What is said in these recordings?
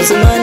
Cause I'm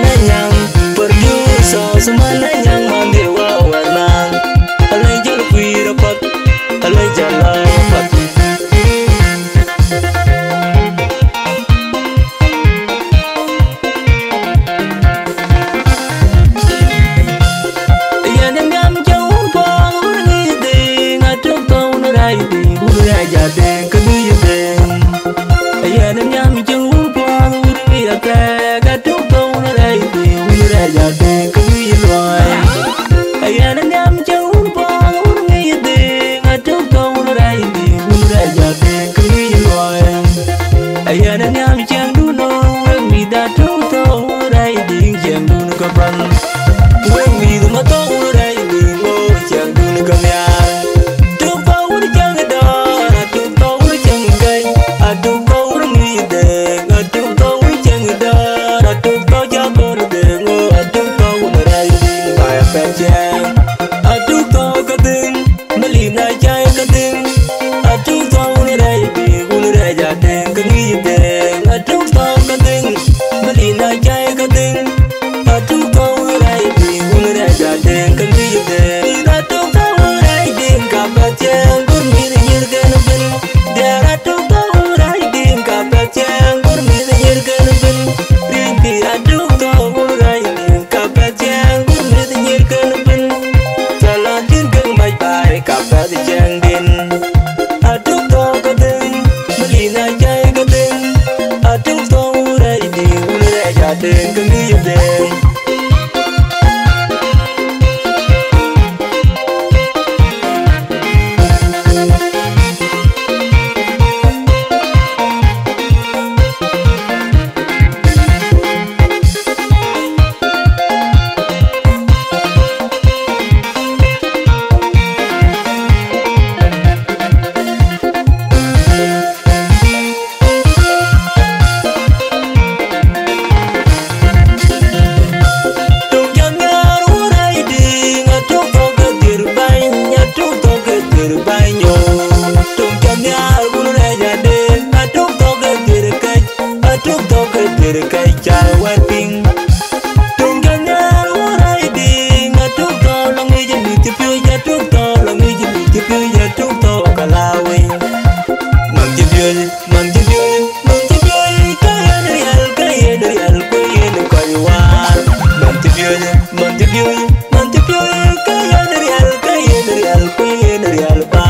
real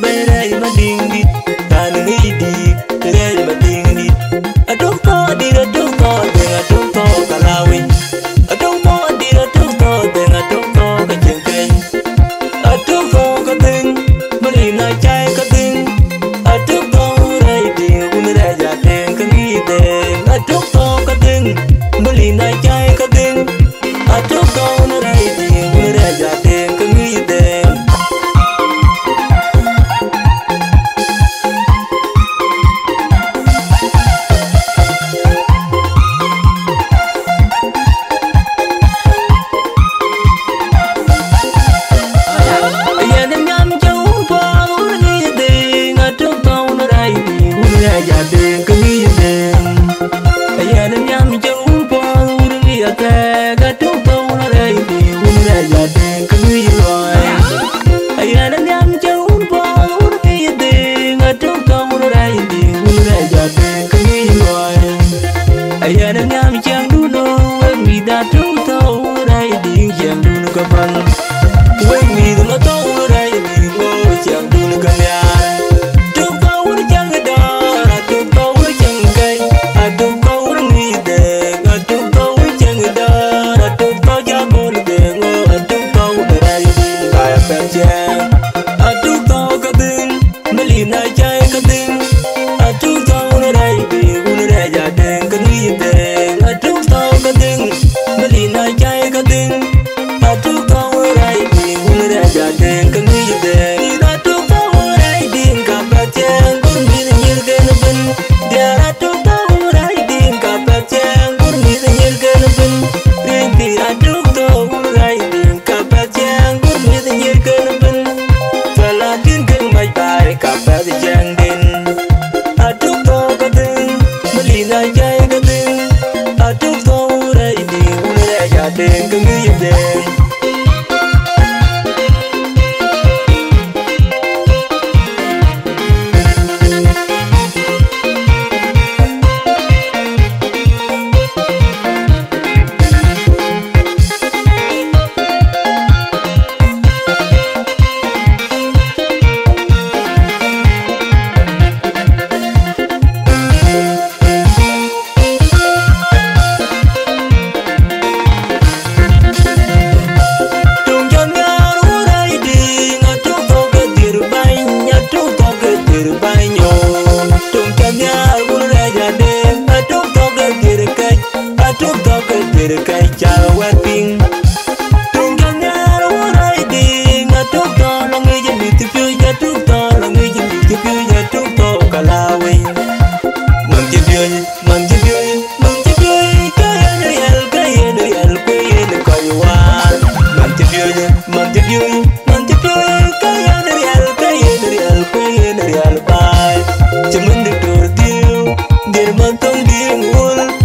barai madingi. chấm mình được trù tiêu điện ban tông đi nguồn.